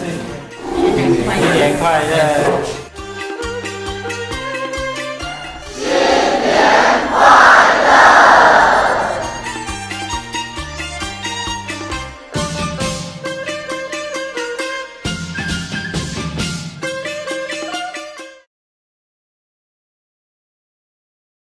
新年快乐。